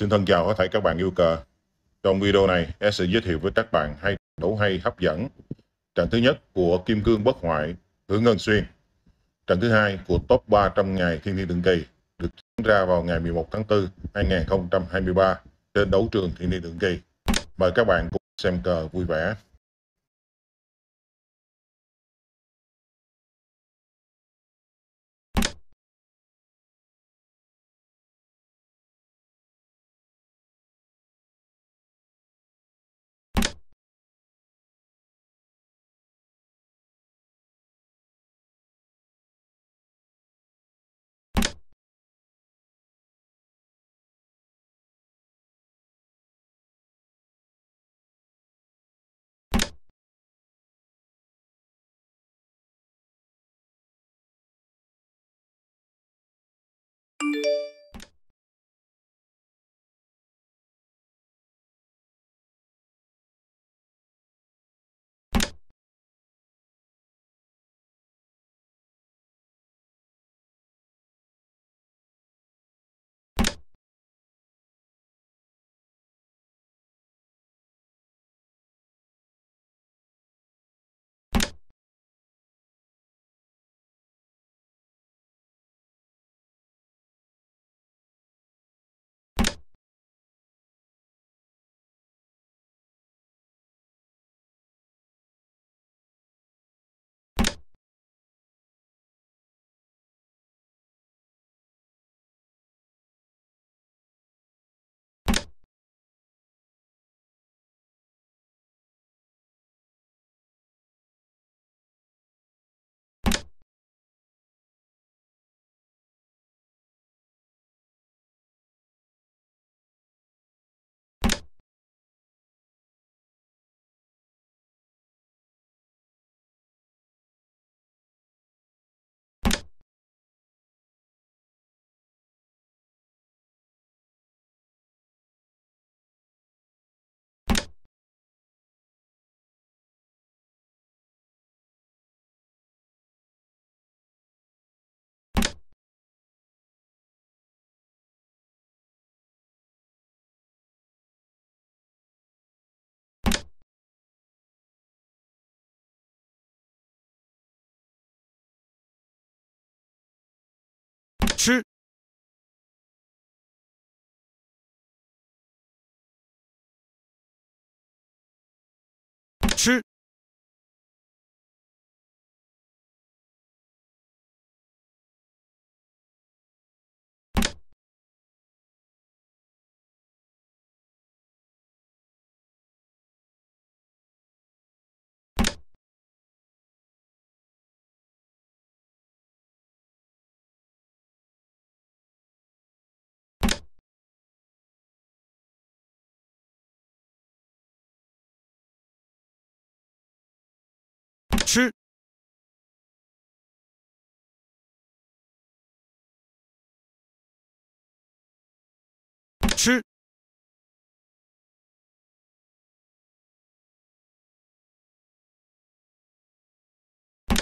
Xin thân chào hết thảy các bạn yêu cờ. Trong video này, em sẽ giới thiệu với các bạn hai đấu hay hấp dẫn. Trận thứ nhất của Kim Cương Bất Hoại, Hứa Ngân Xuyên. Trận thứ hai của top 300 ngày Thiên Thiên Tượng Kỳ được diễn ra vào ngày 11 tháng 4 2023 trên đấu trường Thiên Thiên Tượng Kỳ. Mời các bạn cùng xem cờ vui vẻ.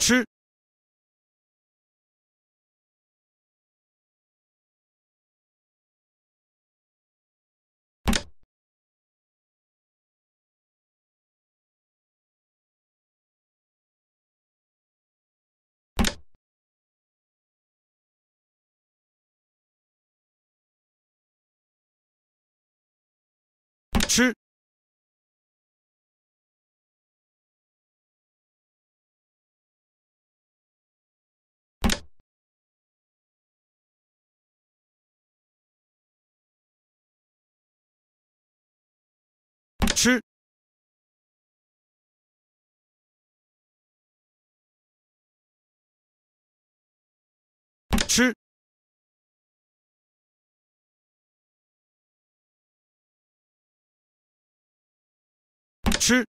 吃吃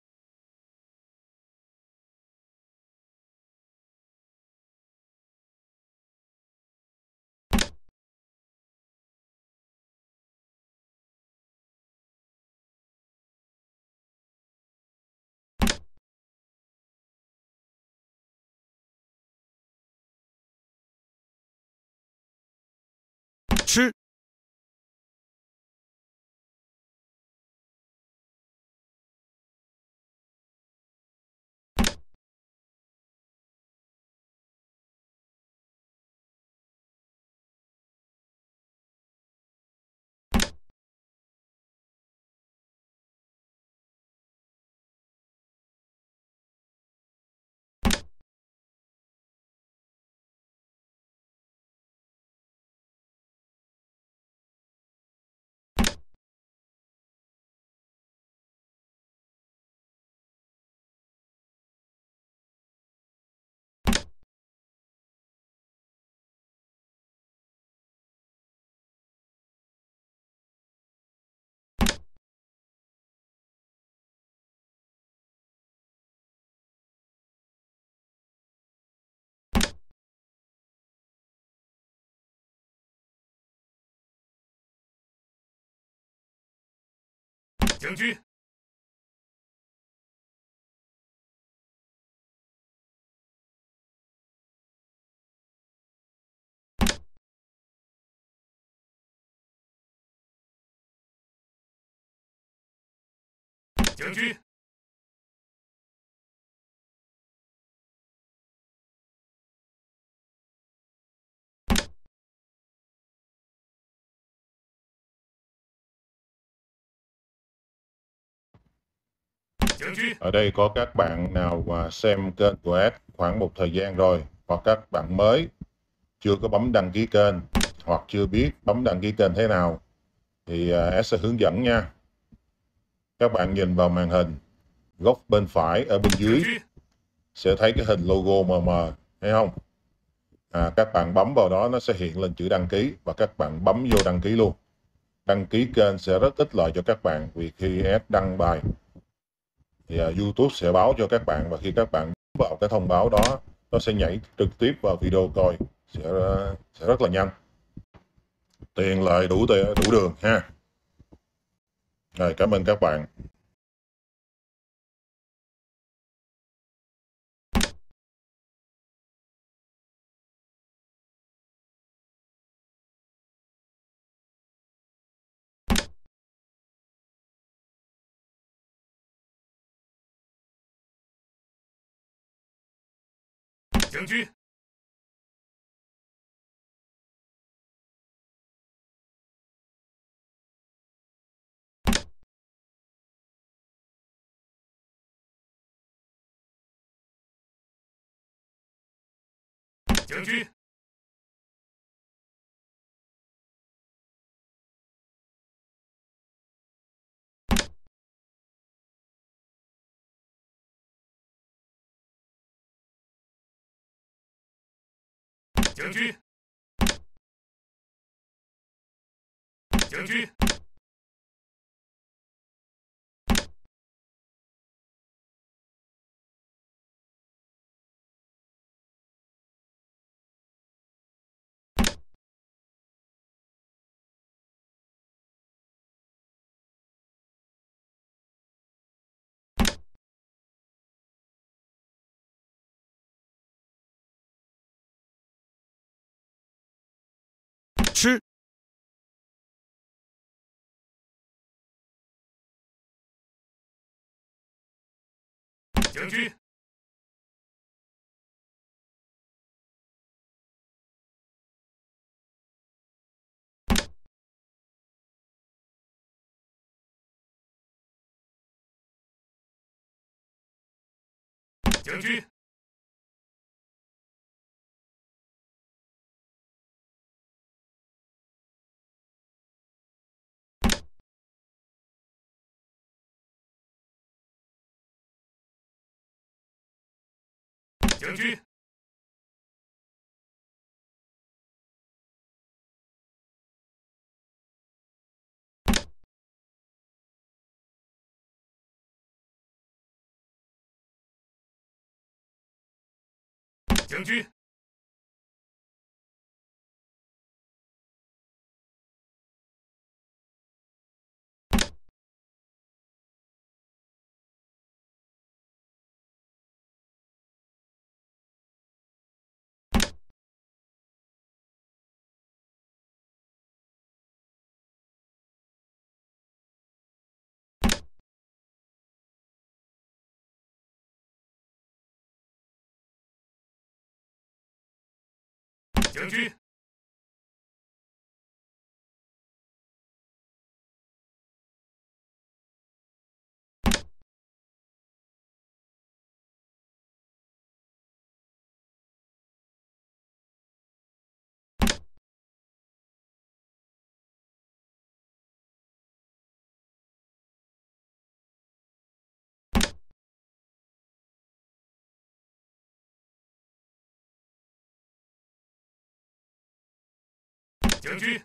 将军，将军，Ở đây có các bạn nào mà xem kênh của S khoảng một thời gian rồi hoặc các bạn mới chưa có bấm đăng ký kênh hoặc chưa biết bấm đăng ký kênh thế nào thì à, S sẽ hướng dẫn nha. Các bạn nhìn vào màn hình góc bên phải ở bên 将 dưới 军，sẽ thấy cái hình logo mờ thấy không? À, các bạn bấm vào đó nó sẽ hiện lên chữ đăng ký và các bạn bấm vô đăng ký luôn. Đăng ký kênh sẽ rất ích lợi cho các bạn vì khi đăng bài thì à, YouTube sẽ báo cho các bạn và khi các bạn bấm vào cái thông báo đó, nó sẽ nhảy trực tiếp vào video coi, sẽ à, sẽ rất là nhanh. Tiền lợi đủ tiền đủ đường ha. Rồi, cảm ơn các bạn. 将军，将军，将军，将军，吃，将军，将军，军，将军，将将军，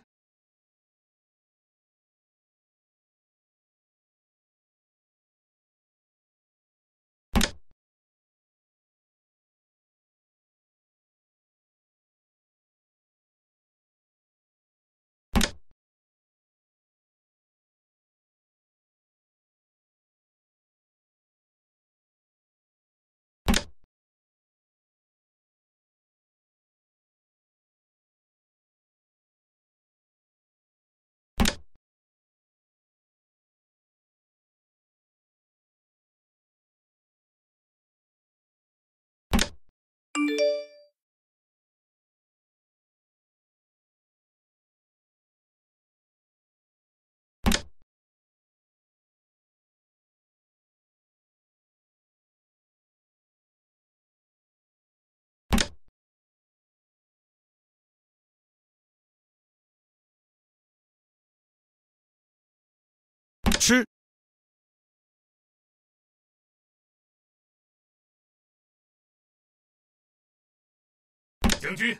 将军，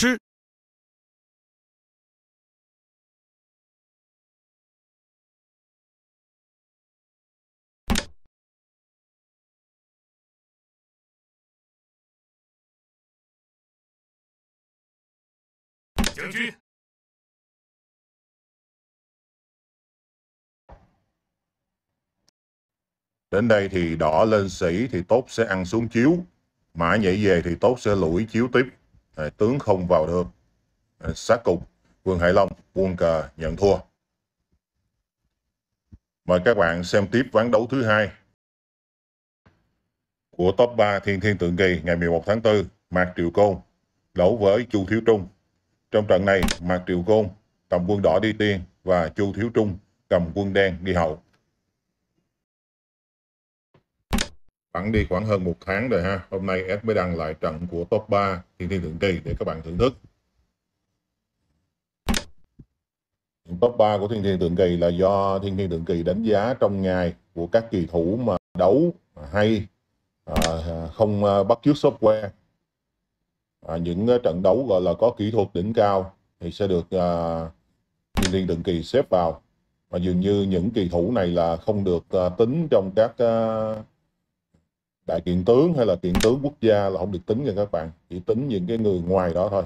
吃将军， Đến đây thì đỏ lên sĩ thì tốt sẽ ăn xuống chiếu. Mã nhảy về thì tốt sẽ lủi chiếu tiếp. Ờ, tướng không vào được. Ờ, sát cục. Vương Hải Long, quân cờ nhận thua. Mời các bạn xem tiếp ván đấu thứ hai của top 3 Thiên Thiên Tượng Kỳ ngày 11 tháng 4, Mạc Triệu Côn đấu với Chu Thiếu Trung. Trong trận này, Mạc Triệu Côn cầm quân đỏ đi tiên và Chu Thiếu Trung cầm quân đen đi hậu. Bắn đi khoảng hơn một tháng rồi ha. Hôm nay S mới đăng lại trận của top 3 Thiên Thiên Tượng Kỳ để các bạn thưởng thức. Top 3 của Thiên Thiên Tượng Kỳ là do Thiên Thiên Tượng Kỳ đánh giá trong ngày của các kỳ thủ mà đấu hay, à, à không à, bắt chước software. À, những à, trận đấu gọi là có kỹ thuật đỉnh cao thì sẽ được à, Thiên Thiên Tượng Kỳ xếp vào. Và dường như những kỳ thủ này là không được à, tính trong các à, đại kiện tướng hay là kiện tướng quốc gia là không được tính nha các bạn. Chỉ tính những cái người ngoài đó thôi.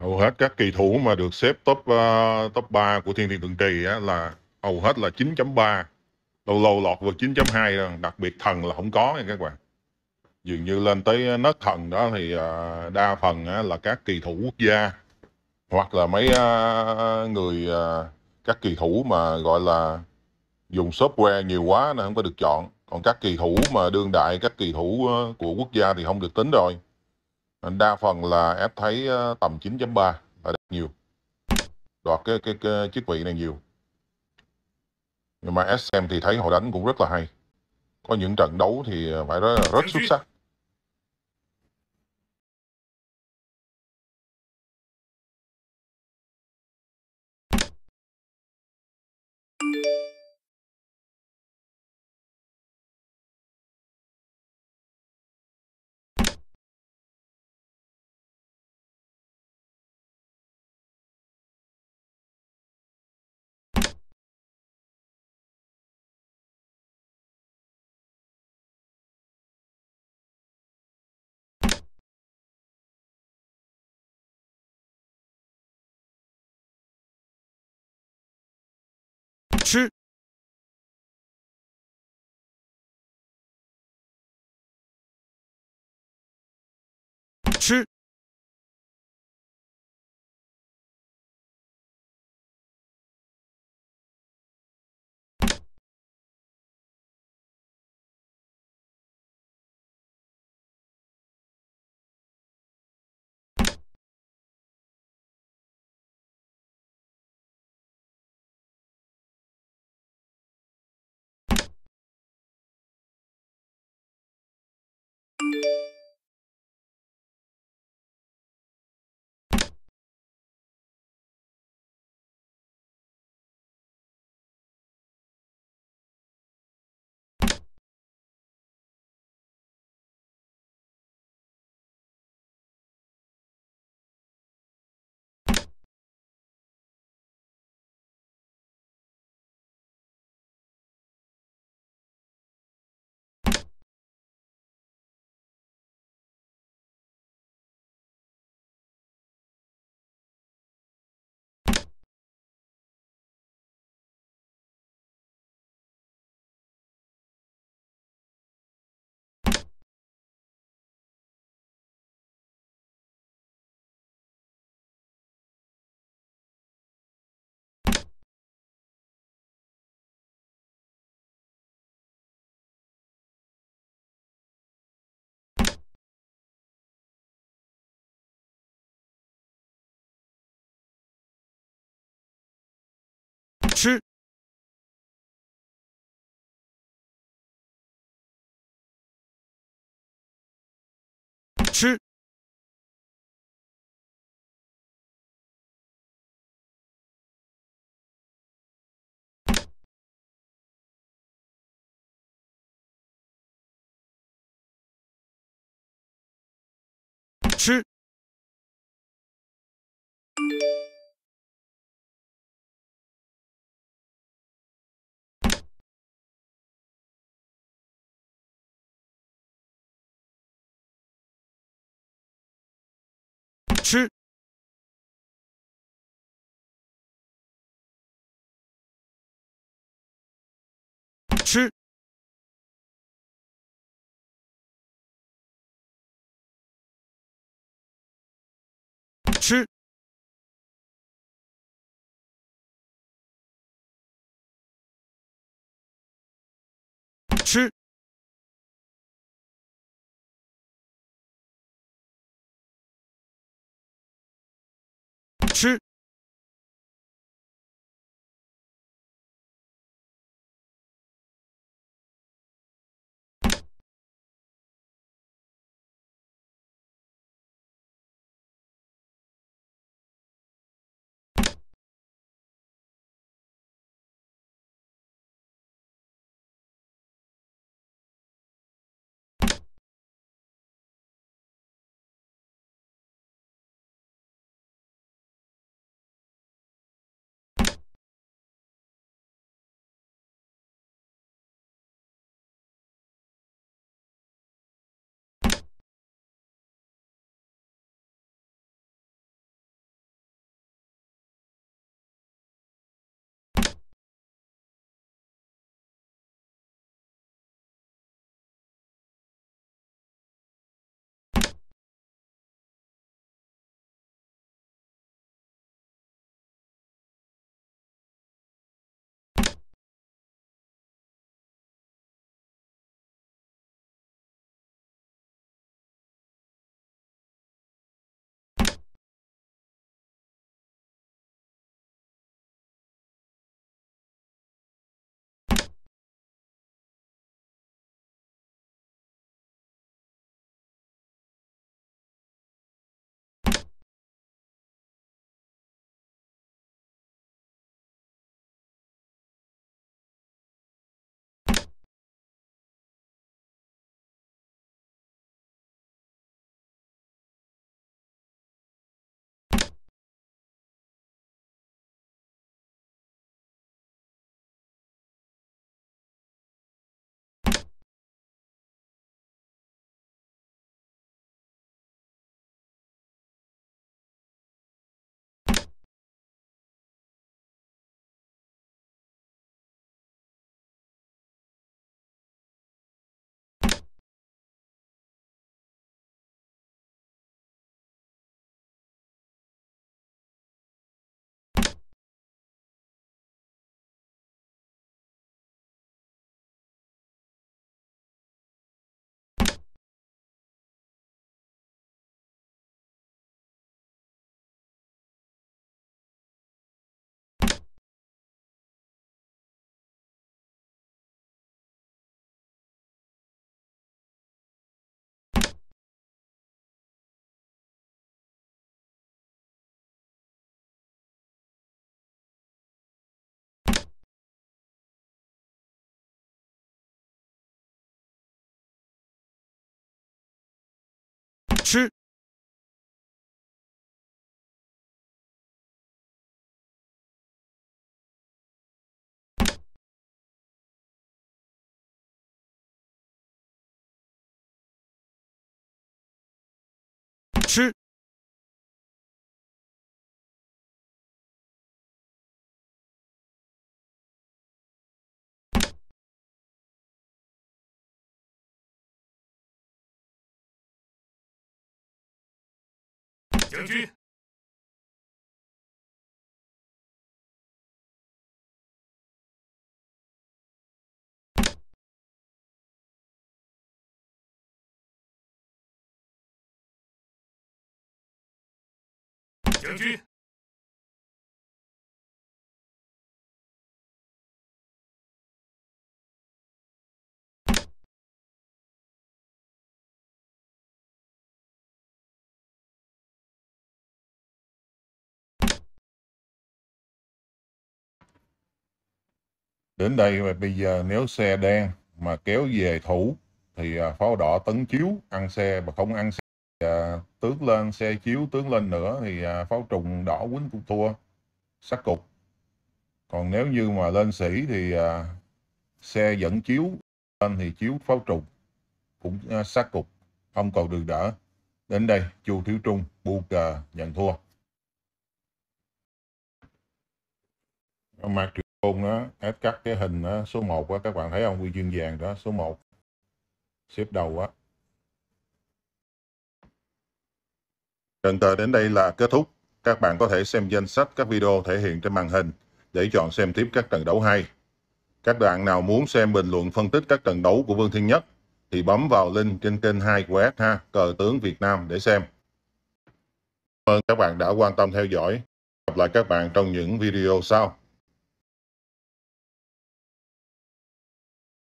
Hầu hết các kỳ thủ mà được xếp top uh, top 3 của Thiên Thiên thượng Kỳ á, là hầu hết là 9.3 lâu lâu lọt vào 9.2 rồi. đặc biệt thần là không có nha các bạn. Dường như lên tới nấc thần đó thì uh, đa phần á, là các kỳ thủ quốc gia. Hoặc là mấy uh, người uh, các kỳ thủ mà gọi là dùng software nhiều quá nên không có được chọn. Còn các kỳ thủ mà đương đại các kỳ thủ ờ, của quốc gia thì không được tính rồi. Nên đa phần là ép thấy ờ, tầm 9.3 là đạt nhiều. Đoạt cái, cái, cái chức vị này nhiều. Nhưng mà SM thì thấy họ đánh cũng rất là hay. Có những trận đấu thì ờ, phải nói là rất xuất sắc. 吃。吃。吃。吃。吃吃。将军，将军，Đến đây và bây giờ nếu xe đen mà kéo về thủ thì à, pháo đỏ tấn chiếu ăn xe và không ăn xe à, tướng lên xe chiếu tướng lên nữa thì à, pháo trùng đỏ quýnh cũng thua sát cục. Còn nếu như mà lên sĩ thì à, xe dẫn chiếu lên thì chiếu pháo trùng cũng à, sát cục không còn đường đỡ. Đến đây chu thiếu trung bu cờ à, nhận thua. Mặt Triệu đó, ép cắt cái hình đó, số 1 á, các bạn thấy không? quy chương vàng đó, số 1. Xếp đầu á. Trận cờ đến đây là kết thúc. Các bạn có thể xem danh sách các video thể hiện trên màn hình để chọn xem tiếp các trận đấu hay. Các bạn nào muốn xem bình luận phân tích các trận đấu của Vương Thiên Nhất thì bấm vào link trên kênh 2 của SH Cờ tướng Việt Nam để xem. Cảm ơn các bạn đã quan tâm theo dõi. Gặp lại các bạn trong những video sau.